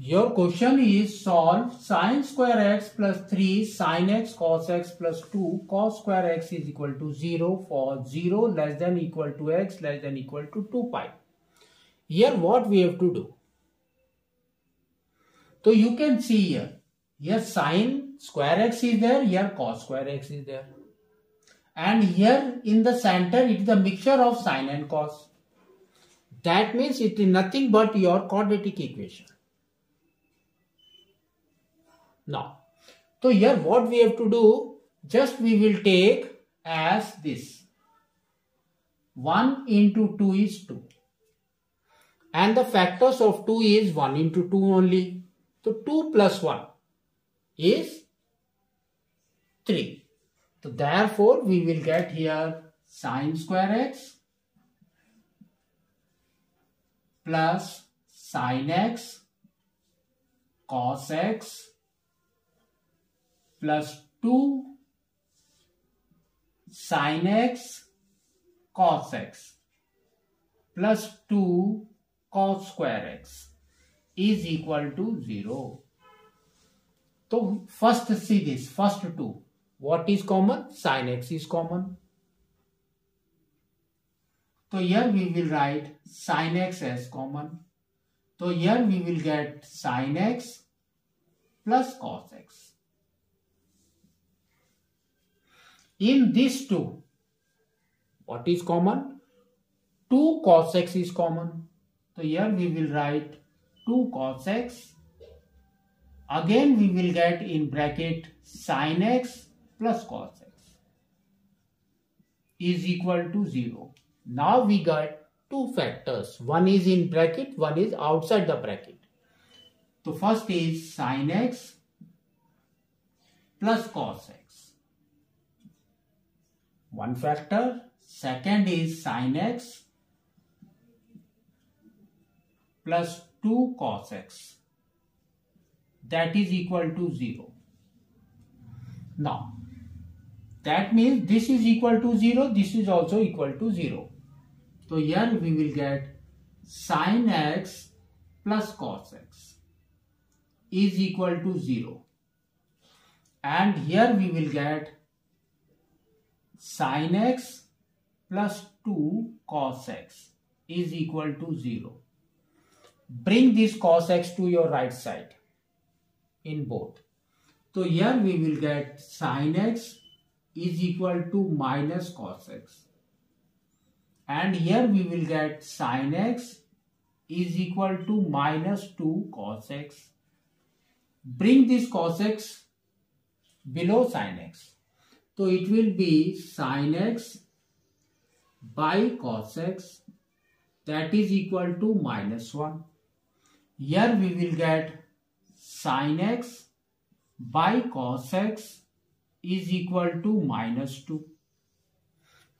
Your question is solve sine square x plus 3 sine x cos x plus 2 cos square x is equal to 0 for 0 less than equal to x less than equal to 2 pi. Here what we have to do? So you can see here, here sine square x is there, here cos square x is there. And here in the center it is a mixture of sine and cos. That means it is nothing but your quadratic equation. Now, so here what we have to do, just we will take as this. 1 into 2 is 2. And the factors of 2 is 1 into 2 only. So 2 plus 1 is 3. So therefore we will get here sine square x plus sine x cos x plus 2 sin x cos x plus 2 cos square x is equal to 0. So first see this, first two. What is common? Sin x is common. So here we will write sin x as common. So here we will get sin x plus cos x. In these two, what is common? 2 cos x is common. So here we will write 2 cos x. Again we will get in bracket sin x plus cos x is equal to 0. Now we got two factors. One is in bracket, one is outside the bracket. So first is sin x plus cos x one factor. Second is sin x plus 2 cos x. That is equal to 0. Now, that means this is equal to 0, this is also equal to 0. So here we will get sin x plus cos x is equal to 0. And here we will get sin x plus 2 cos x is equal to 0. Bring this cos x to your right side in both. So here we will get sin x is equal to minus cos x. And here we will get sin x is equal to minus 2 cos x. Bring this cos x below sin x. So it will be sin x by cos x that is equal to minus 1. Here we will get sin x by cos x is equal to minus 2.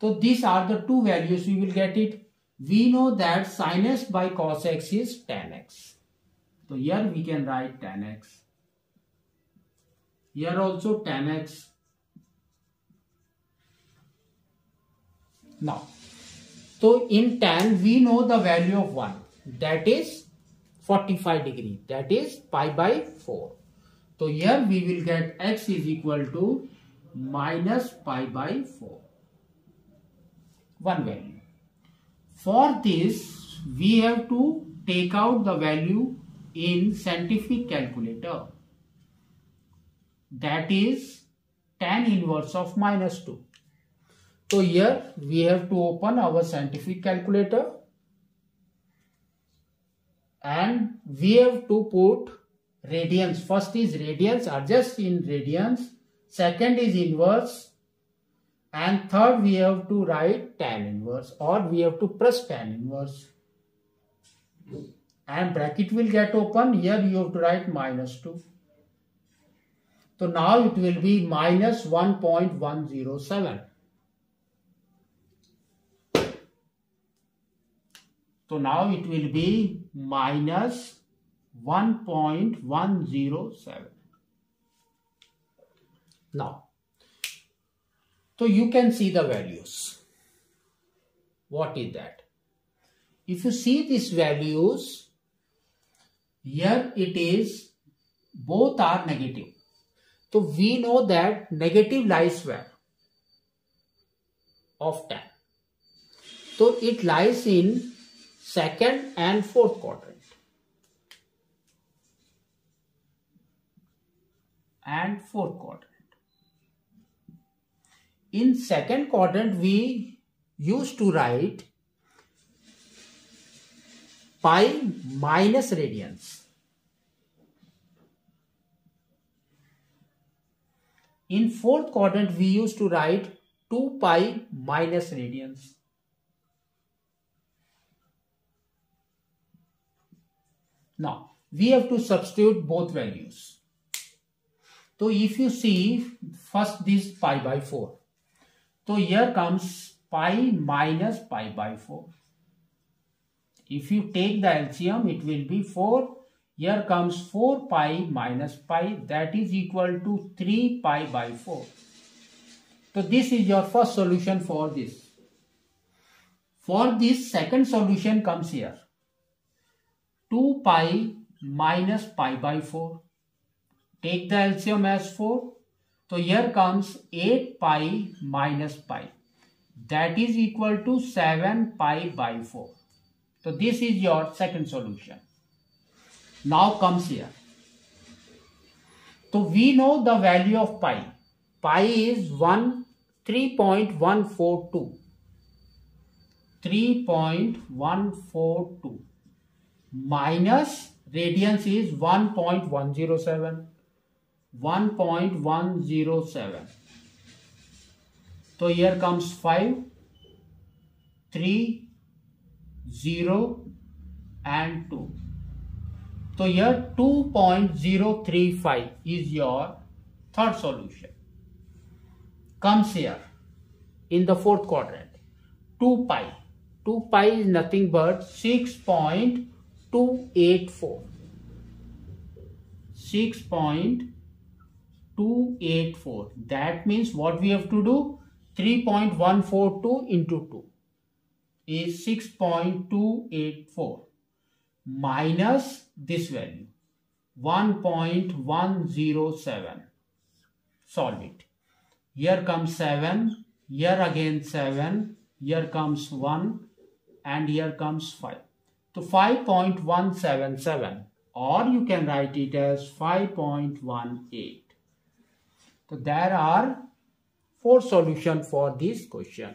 So these are the two values we will get it. We know that sin x by cos x is tan x. So here we can write tan x. Here also tan x. Now, so in tan we know the value of 1 that is 45 degree that is pi by 4. So here we will get x is equal to minus pi by 4. One value. For this we have to take out the value in scientific calculator that is tan inverse of minus 2. So here we have to open our scientific calculator and we have to put radians. First is radians, adjust in radians. Second is inverse. And third we have to write tan inverse or we have to press tan inverse. And bracket will get open. Here you have to write minus 2. So now it will be minus 1.107. So now it will be minus 1.107. Now, so you can see the values. What is that? If you see these values, here it is both are negative. So we know that negative lies where? Of 10. So it lies in second and fourth quadrant. And fourth quadrant. In second quadrant we used to write pi minus radians. In fourth quadrant, we used to write 2 pi minus radians. Now, we have to substitute both values. So, if you see first this pi by 4. So, here comes pi minus pi by 4. If you take the LCM, it will be 4. Here comes 4 pi minus pi that is equal to 3 pi by 4. So this is your first solution for this. For this second solution comes here. 2 pi minus pi by 4. Take the LCM as 4. So here comes 8 pi minus pi. That is equal to 7 pi by 4. So this is your second solution. Now comes here. So we know the value of pi. Pi is 1 3.142. 3.142 minus radians is 1.107 1.107 so here comes 5 3 0 and 2. So here 2.035 is your third solution. Comes here in the fourth quadrant. 2 pi. 2 pi is nothing but 6.284. 6.284. That means what we have to do? 3.142 into 2 is 6.284 minus this value 1.107 solve it here comes 7 here again 7 here comes 1 and here comes 5 so 5.177 or you can write it as 5.18 so there are four solutions for this question